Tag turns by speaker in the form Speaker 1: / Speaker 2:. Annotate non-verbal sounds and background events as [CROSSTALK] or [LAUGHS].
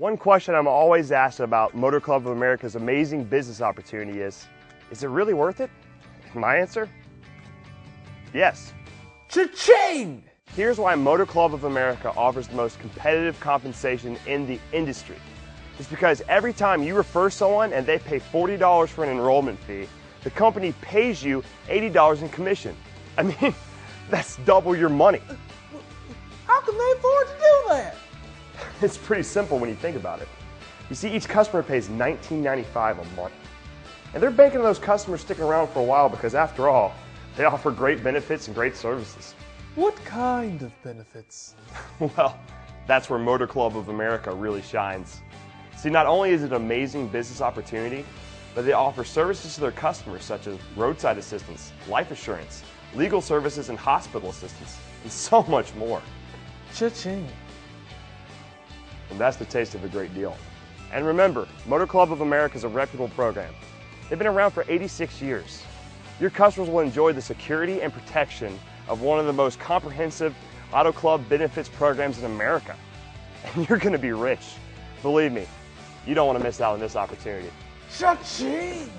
Speaker 1: One question I'm always asked about Motor Club of America's amazing business opportunity is, is it really worth it? [LAUGHS] My answer? Yes.
Speaker 2: Cha-ching!
Speaker 1: Here's why Motor Club of America offers the most competitive compensation in the industry. It's because every time you refer someone and they pay $40 for an enrollment fee, the company pays you $80 in commission. I mean, [LAUGHS] that's double your money.
Speaker 2: How can they afford to do that? [LAUGHS]
Speaker 1: It's pretty simple when you think about it. You see, each customer pays $19.95 a month. And they're banking on those customers sticking around for a while because, after all, they offer great benefits and great services.
Speaker 2: What kind of benefits? [LAUGHS]
Speaker 1: Well, that's where Motor Club of America really shines. See, not only is it an amazing business opportunity, but they offer services to their customers such as roadside assistance, life assurance, legal services, and hospital assistance, and so much more.
Speaker 2: Cha-ching.
Speaker 1: And that's the taste of a great deal. And remember, Motor Club of America is a reputable program. They've been around for 86 years. Your customers will enjoy the security and protection of one of the most comprehensive auto club benefits programs in America. [LAUGHS] And you're going to be rich. Believe me, you don't want to miss out on this opportunity.
Speaker 2: Cha-ching!